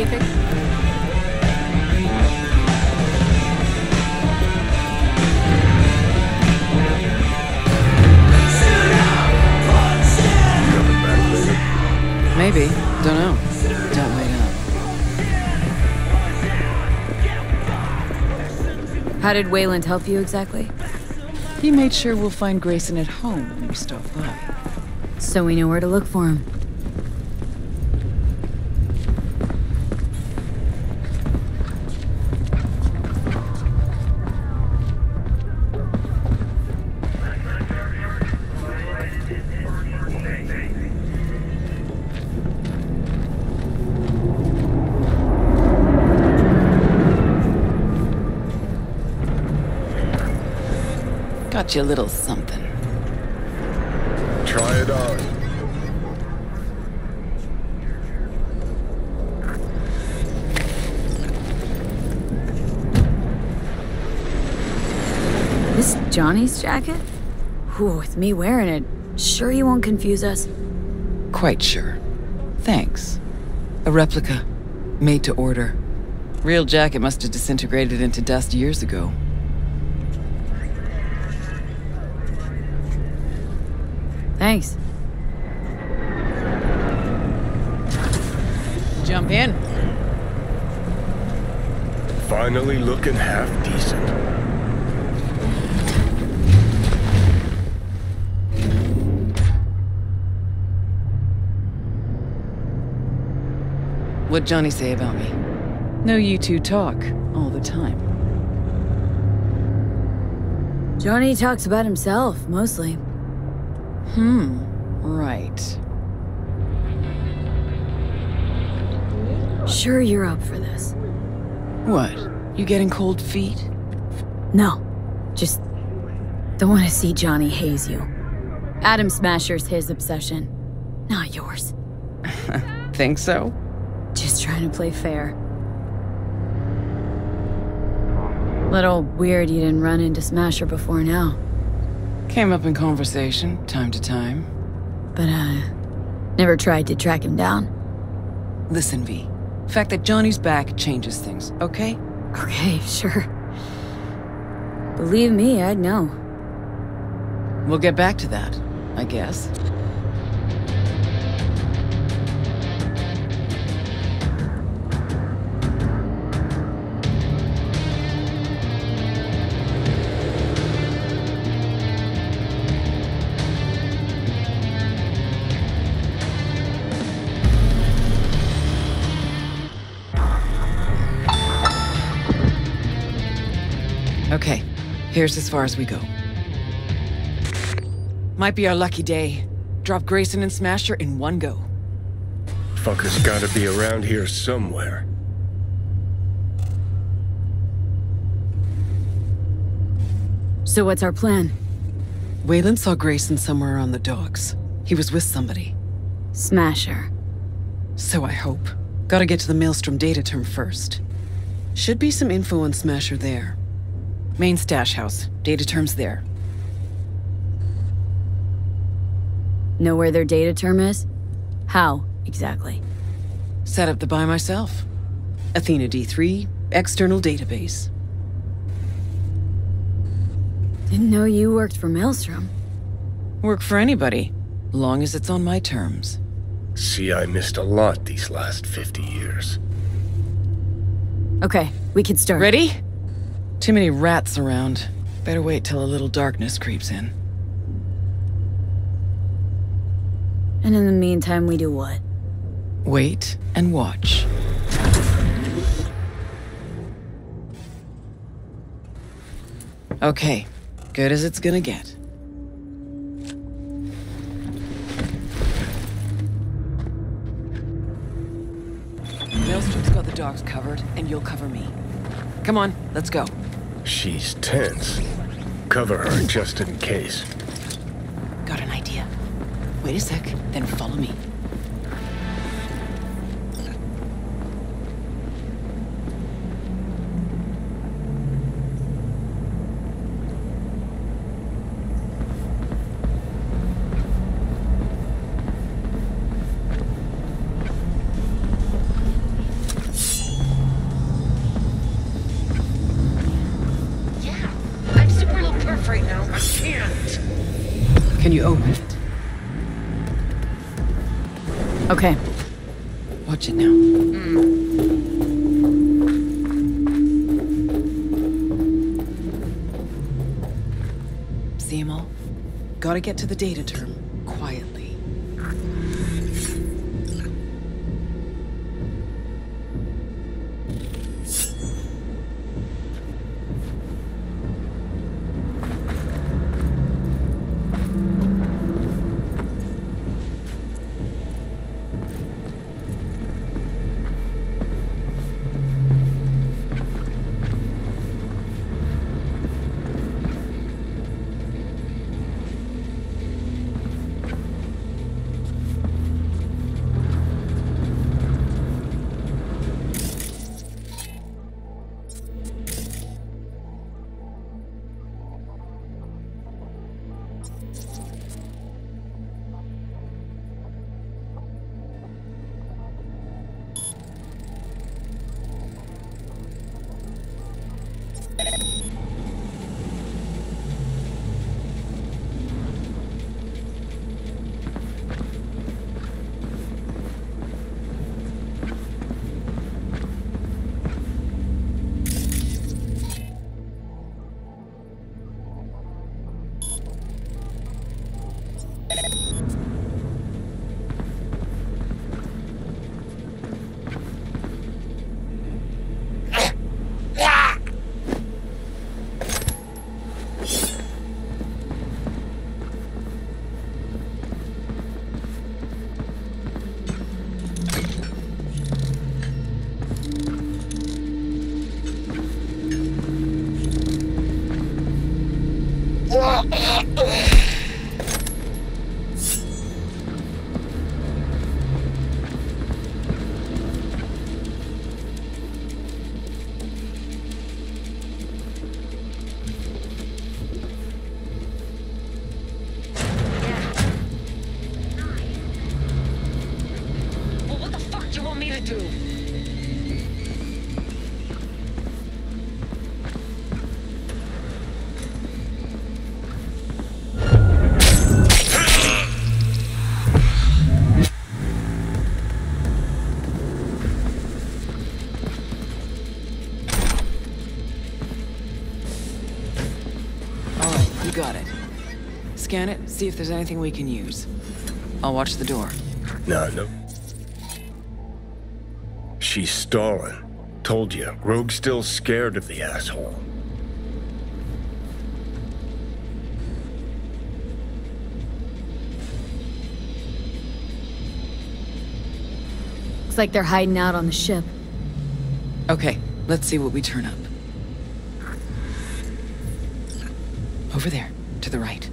anything? Coming back later? Maybe. Don't know. Don't wait up. How did Wayland help you exactly? He made sure we'll find Grayson at home when we stop by. So we know where to look for him. Got you a little something. Try it out. This Johnny's jacket? Ooh, with me wearing it, sure you won't confuse us? Quite sure. Thanks. A replica. Made to order. Real jacket must have disintegrated into dust years ago. Thanks. Jump in. Finally looking half decent. What'd Johnny say about me? No, you two talk all the time. Johnny talks about himself, mostly. Hmm. Right. Sure you're up for this. What? You getting cold feet? No, just don't want to see Johnny haze you. Adam Smasher's his obsession, not yours. Think so? Just trying to play fair. Little weird you didn't run into Smasher before now, Came up in conversation, time to time. but uh, never tried to track him down. Listen, V. The fact that Johnny's back changes things, okay? Okay, sure. Believe me, I'd know. We'll get back to that, I guess. Here's as far as we go. Might be our lucky day. Drop Grayson and Smasher in one go. Fucker's gotta be around here somewhere. So what's our plan? Wayland saw Grayson somewhere on the docks. He was with somebody. Smasher. So I hope. Gotta get to the Maelstrom data term first. Should be some info on Smasher there. Main stash house. Data term's there. Know where their data term is? How, exactly? Set up the by myself. Athena D3, external database. Didn't know you worked for Maelstrom. Work for anybody, long as it's on my terms. See, I missed a lot these last 50 years. Okay, we can start. Ready? Too many rats around. Better wait till a little darkness creeps in. And in the meantime, we do what? Wait and watch. Okay, good as it's gonna get. Maelstrom's got the dogs covered, and you'll cover me. Come on, let's go. She's tense. Cover her just in case. Got an idea. Wait a sec, then follow me. Gotta get to the data term quietly. To do? All right, you got it. Scan it, see if there's anything we can use. I'll watch the door. No, no. She's stalling. Told you, Rogue's still scared of the asshole. Looks like they're hiding out on the ship. Okay, let's see what we turn up. Over there, to the right.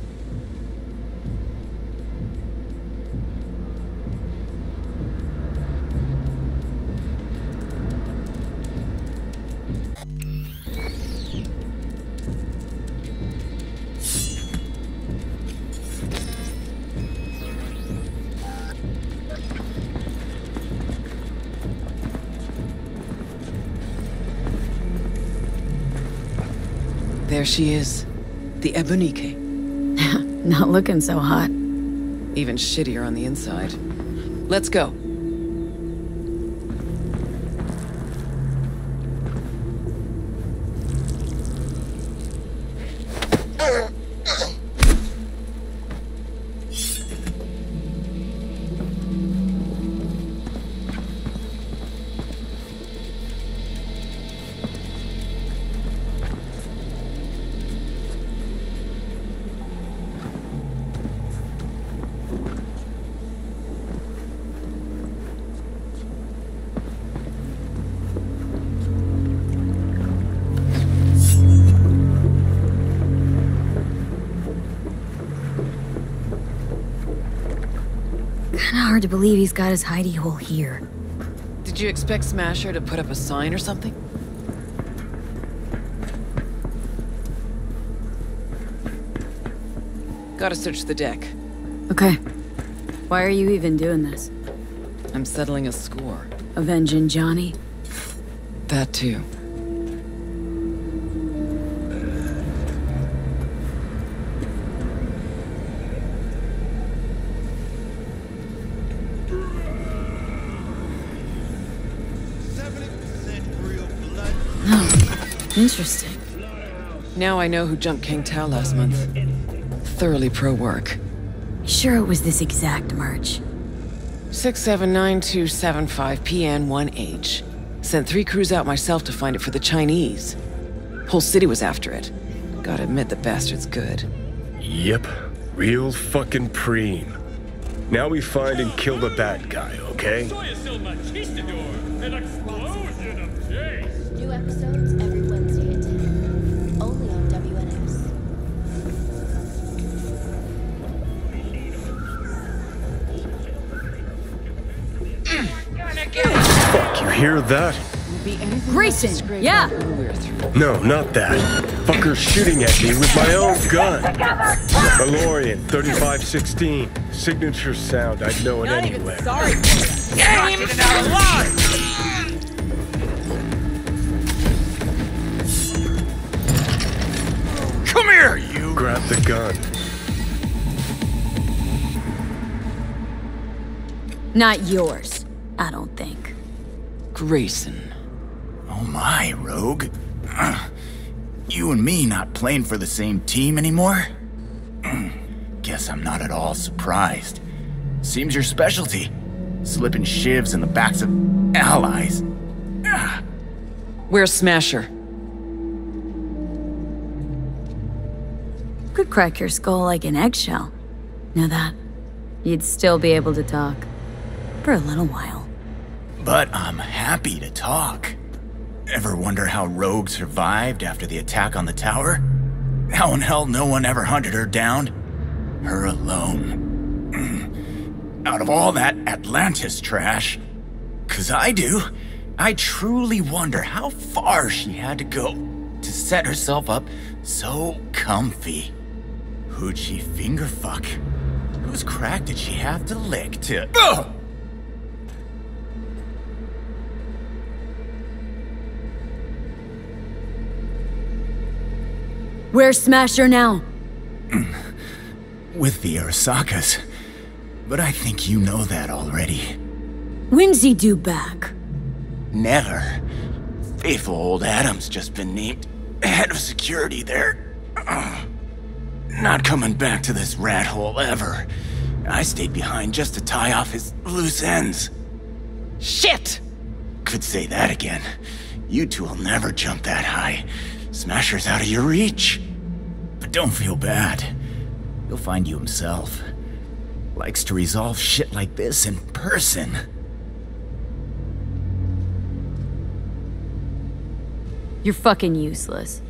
She is. The Ebunike. Not looking so hot. Even shittier on the inside. Let's go. Kinda hard to believe he's got his hidey hole here. Did you expect Smasher to put up a sign or something? Gotta search the deck. Okay. Why are you even doing this? I'm settling a score. Avenging Johnny? That too. Interesting. Now I know who jumped Kang Tao last month. Thoroughly pro work. Sure it was this exact merch. 679275PN1H. Sent three crews out myself to find it for the Chinese. Whole city was after it. Gotta admit the bastard's good. Yep. Real fucking preem. Now we find and kill the bad guy, okay? Soy is. An explosion of taste. New episodes every you hear that? Grayson! Yeah! No, not that. Fucker's shooting at me with my own gun. Malorian, 3516. Signature sound, I'd know it anywhere. sorry. Game alive! Come here, you! Grab the gun. Not yours, I don't think. Grayson. Oh my, Rogue. Uh, you and me not playing for the same team anymore? Guess I'm not at all surprised. Seems your specialty. Slipping shivs in the backs of allies. Where's Smasher? Could crack your skull like an eggshell. Know that? You'd still be able to talk. For a little while. But I'm happy to talk. Ever wonder how Rogue survived after the attack on the tower? How in hell no one ever hunted her down? Her alone. Out of all that Atlantis trash. Cause I do. I truly wonder how far she had to go to set herself up so comfy. Who'd she finger fuck? Whose crack did she have to lick to. Ugh! Where's Smasher now? with the Arasakas. But I think you know that already. When's he due back? Never. Faithful old Adam's just been named head of security there. Not coming back to this rat hole ever. I stayed behind just to tie off his loose ends. Shit! Could say that again. You two will never jump that high. Smasher's out of your reach. But don't feel bad. He'll find you himself. Likes to resolve shit like this in person. You're fucking useless.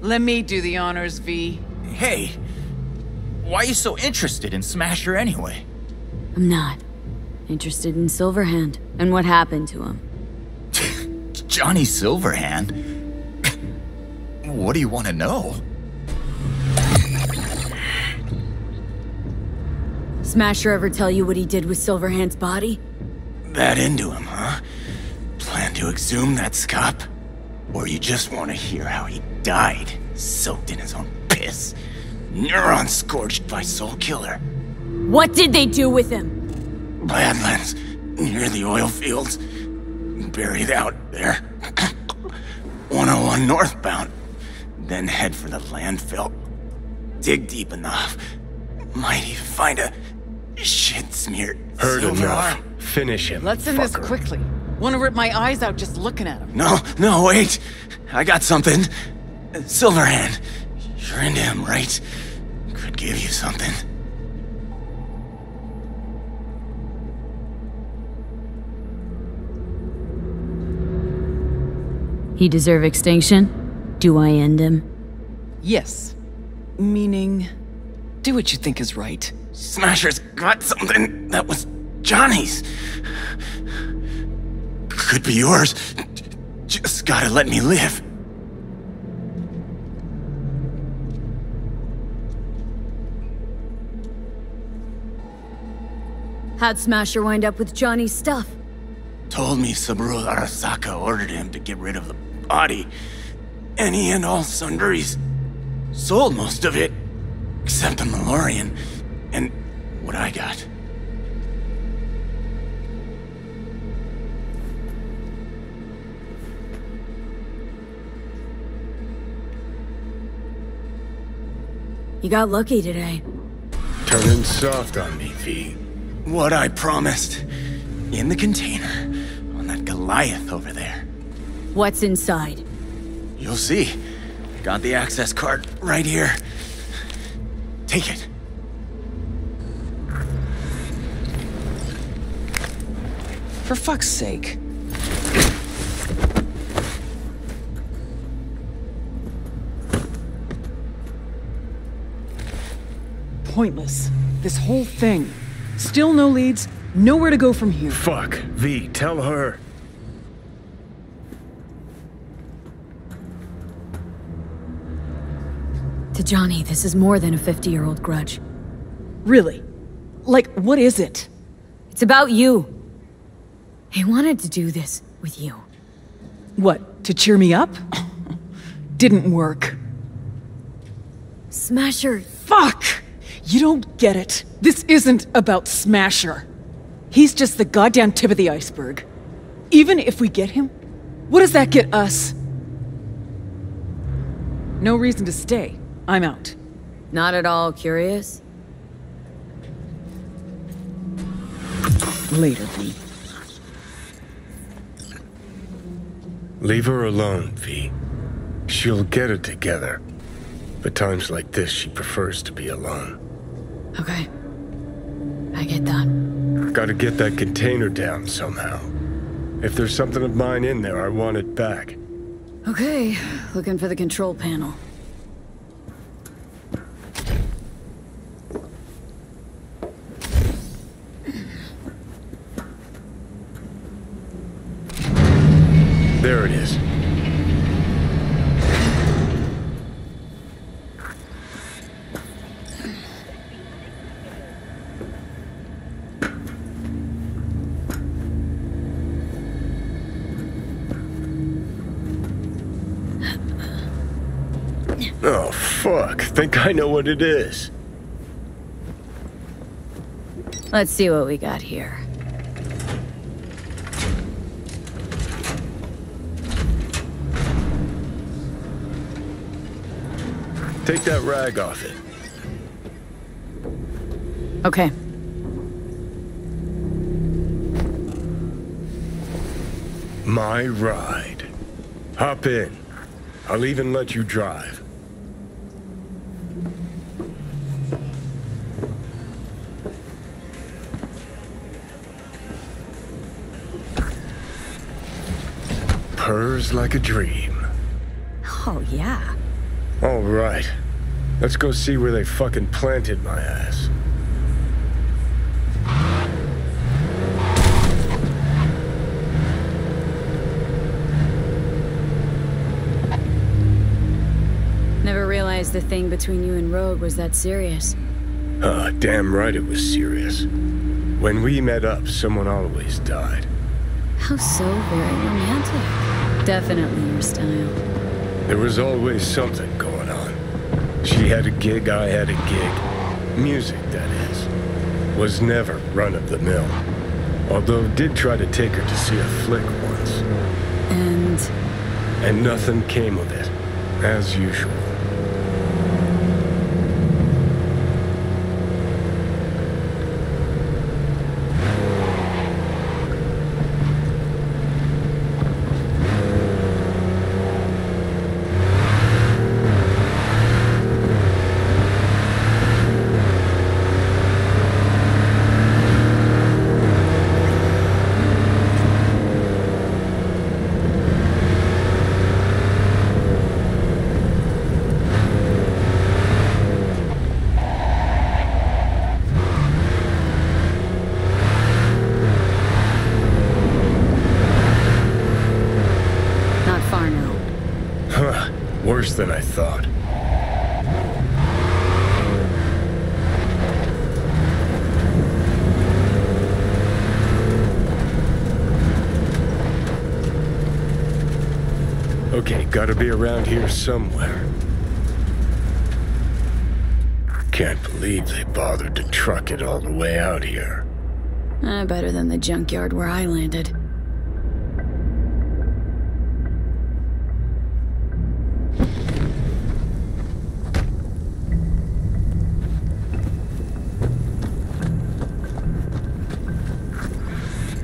Let me do the honors, V. Hey, why are you so interested in Smasher anyway? I'm not. Interested in Silverhand and what happened to him. Johnny Silverhand? what do you want to know? Smasher ever tell you what he did with Silverhand's body? That into him, huh? Plan to exhume that scop? Or you just want to hear how he died, soaked in his own piss? Neurons scorched by Soulkiller. What did they do with him? Badlands, near the oil fields. Buried out there. 101 northbound. Then head for the landfill. Dig deep enough. Might even find a shit smeared Heard silver enough. arm. Finish him. Let's end this quickly. Want to rip my eyes out just looking at him. No, no, wait. I got something. Silverhand. You're into him, right? Could give you something. He deserve extinction? Do I end him? Yes. Meaning, do what you think is right. Smasher's got something that was Johnny's. Could be yours. Just gotta let me live. How'd Smasher wind up with Johnny's stuff? Told me Saburo Arasaka ordered him to get rid of the body. Any and all sundries. Sold most of it. Except the Malorian and what I got. You got lucky today. Turning soft on me, V. What I promised. In the container. On that Goliath over there. What's inside? You'll see. Got the access card right here. Take it. For fuck's sake. Pointless. This whole thing. Still no leads, nowhere to go from here. Fuck. V, tell her. To Johnny, this is more than a 50 year old grudge. Really? Like, what is it? It's about you. He wanted to do this with you. What, to cheer me up? Didn't work. Smasher, Fuck! You don't get it. This isn't about Smasher. He's just the goddamn tip of the iceberg. Even if we get him, what does that get us? No reason to stay. I'm out. not at all curious? Later, V. Leave her alone, V. She'll get it together. But times like this, she prefers to be alone. Okay. I get that. Gotta get that container down somehow. If there's something of mine in there, I want it back. Okay, looking for the control panel. There it is. Oh, fuck. Think I know what it is. Let's see what we got here. Take that rag off it. Okay. My ride. Hop in. I'll even let you drive. Purrs like a dream. Oh, yeah. All right. Let's go see where they fucking planted my ass. Never realized the thing between you and Rogue was that serious. Ah, damn right it was serious. When we met up, someone always died. How so very romantic. Definitely your style. There was always something going had a gig, I had a gig. Music, that is. Was never run of the mill. Although did try to take her to see a flick once. And And nothing came of it. As usual. around here somewhere. Can't believe they bothered to truck it all the way out here. Uh, better than the junkyard where I landed.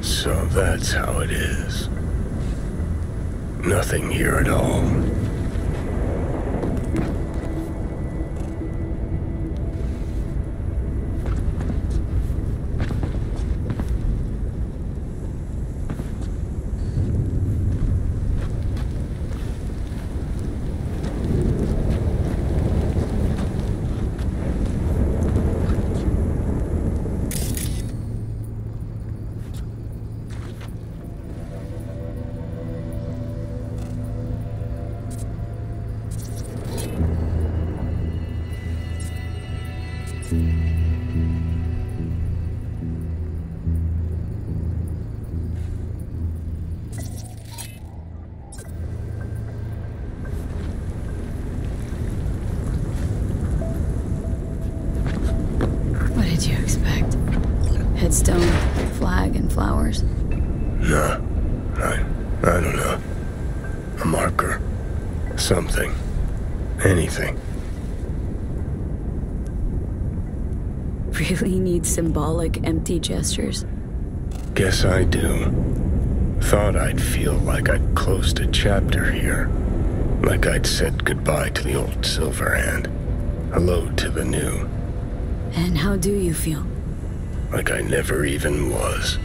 So that's how it is. Nothing here at all. Headstone, flag, and flowers? No. I. I don't know. A marker. Something. Anything. Really need symbolic, empty gestures? Guess I do. Thought I'd feel like I'd closed a chapter here. Like I'd said goodbye to the old Silverhand. Hello to the new. And how do you feel? Like I never even was.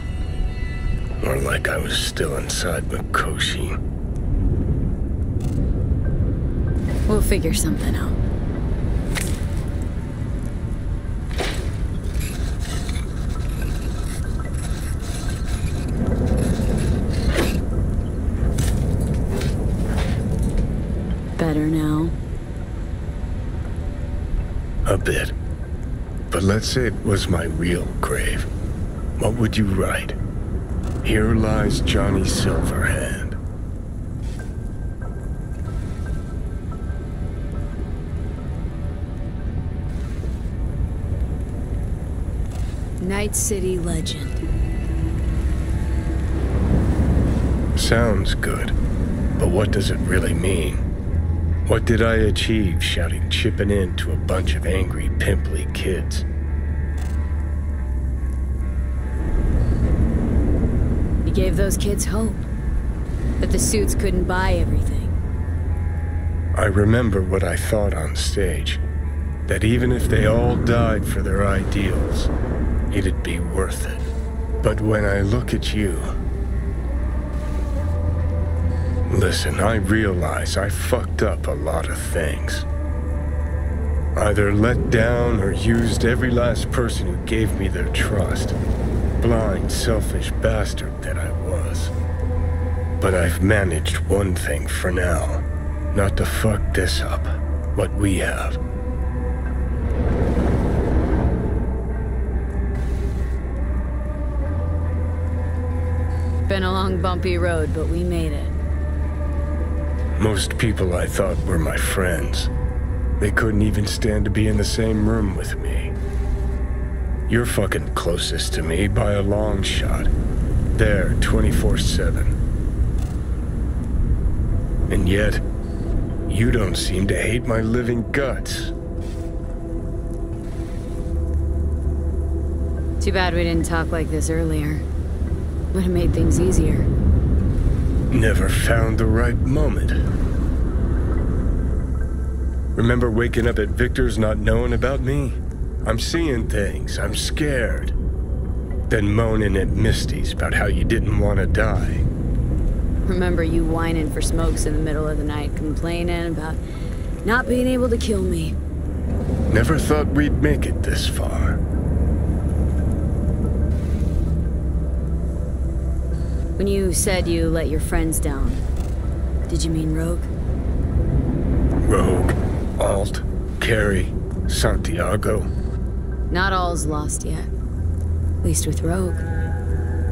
Or like I was still inside Mikoshi. We'll figure something out. Better now. A bit. Let's say it was my real grave. What would you write? Here lies Johnny Silverhand. Night City legend. Sounds good. But what does it really mean? What did I achieve shouting chipping in to a bunch of angry, pimply kids? Gave those kids hope. But the suits couldn't buy everything. I remember what I thought on stage. That even if they all died for their ideals, it'd be worth it. But when I look at you... Listen, I realize I fucked up a lot of things. Either let down or used every last person who gave me their trust. Blind, selfish bastard that I was. But I've managed one thing for now. Not to fuck this up. What we have. Been a long, bumpy road, but we made it. Most people I thought were my friends. They couldn't even stand to be in the same room with me. You're fucking closest to me by a long shot. There, 24 7. And yet, you don't seem to hate my living guts. Too bad we didn't talk like this earlier. Would have made things easier. Never found the right moment. Remember waking up at Victor's not knowing about me? I'm seeing things. I'm scared. Then moaning at Misty's about how you didn't want to die. Remember you whining for smokes in the middle of the night, complaining about not being able to kill me. Never thought we'd make it this far. When you said you let your friends down, did you mean Rogue? Rogue, Alt, Kerry, Santiago. Not all's lost yet. At least with Rogue.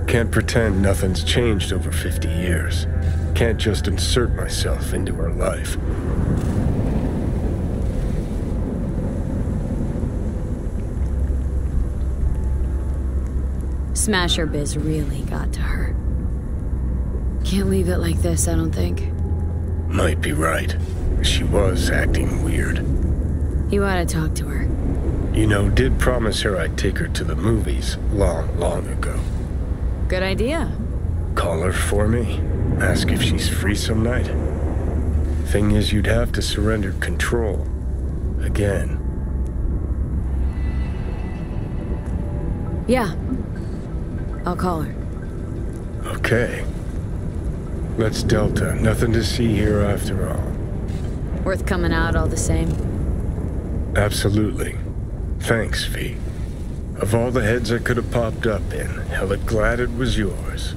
Can't pretend nothing's changed over 50 years. Can't just insert myself into her life. Smasher Biz really got to her. Can't leave it like this, I don't think. Might be right. She was acting weird. You ought to talk to her. You know, did promise her I'd take her to the movies long, long ago. Good idea. Call her for me. Ask if she's free some night. Thing is, you'd have to surrender control. Again. Yeah. I'll call her. Okay. Let's Delta. Nothing to see here after all. Worth coming out all the same. Absolutely. Thanks, V. Of all the heads I could have popped up in, hella glad it was yours.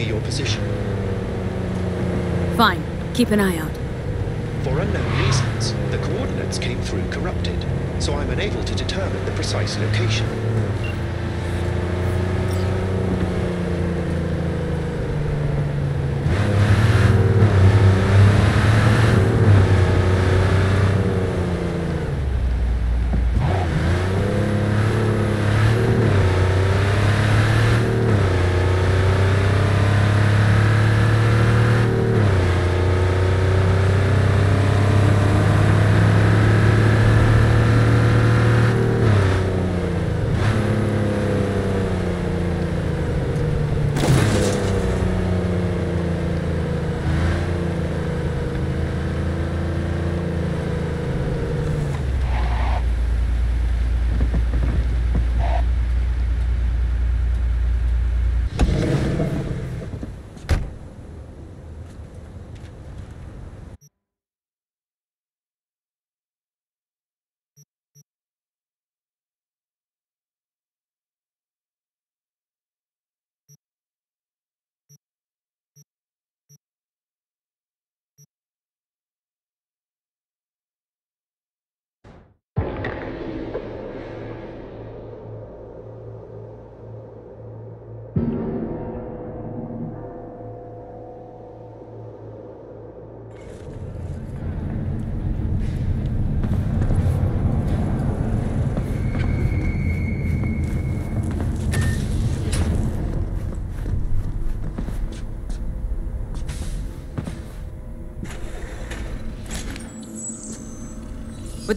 Near your position. Fine. Keep an eye out. For unknown reasons, the coordinates came through corrupted, so I'm unable to determine the precise location.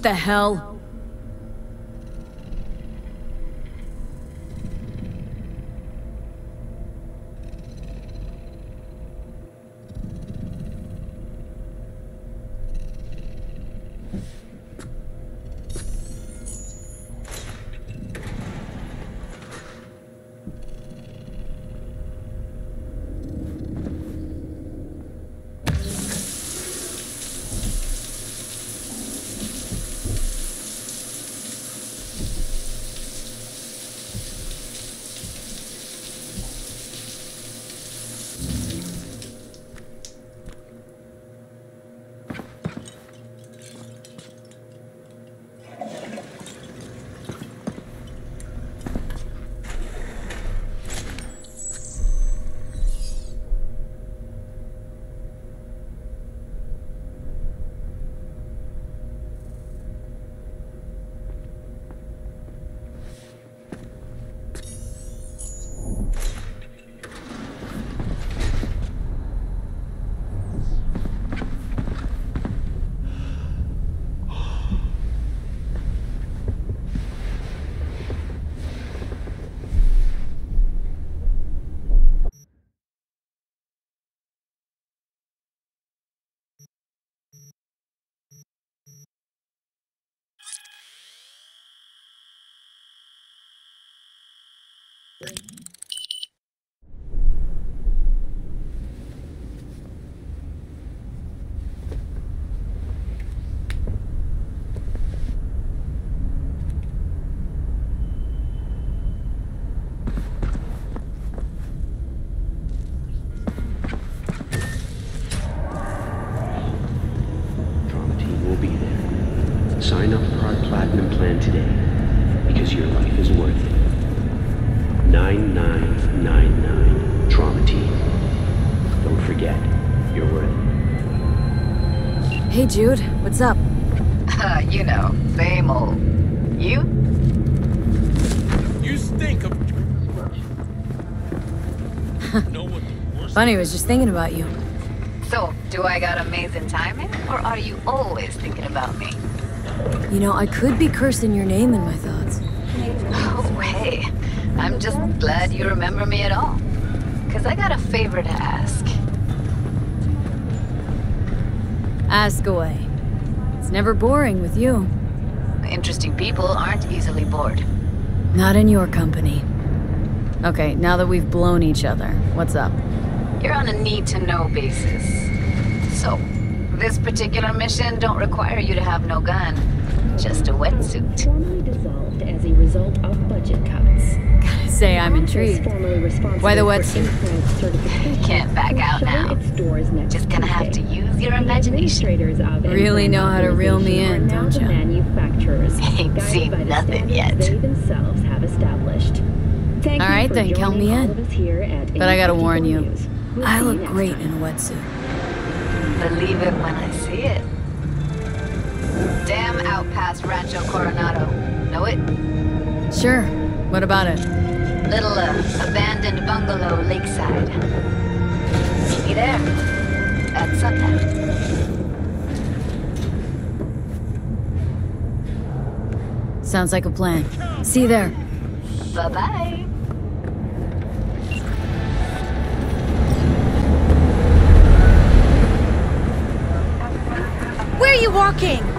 The hell? Trauma Team will be there. Sign up for our platinum plan today because your life is worth it. 9999 Trauma Team. Don't forget, you're worth it. Hey, Jude, what's up? Uh, you know, same old. You? You stink of. know what the worst Funny, I was just thinking about you. So, do I got amazing timing, or are you always thinking about me? You know, I could be cursing your name in my thoughts. Oh, hey. I'm just glad you remember me at all. Cause I got a favor to ask. Ask away. It's never boring with you. Interesting people aren't easily bored. Not in your company. Okay, now that we've blown each other, what's up? You're on a need-to-know basis. So, this particular mission don't require you to have no gun. Just a wetsuit. Formally dissolved as a result of budget cuts. Gotta say, I'm intrigued. Why the wetsuit? Can't back out now. Its doors next Just gonna have to use your imagination. Really know how to reel me in, don't manufacturers, Ain't seen nothing yet. They themselves have established. Thank All you right then, count me in. of us here at But I gotta warn you, I look great in a wetsuit. Believe it when I see it. Dam out past Rancho Coronado. Know it? Sure. What about it? Little uh, abandoned bungalow lakeside. Meet me there. At sundown. Sounds like a plan. See you there. Bye-bye. Where are you walking?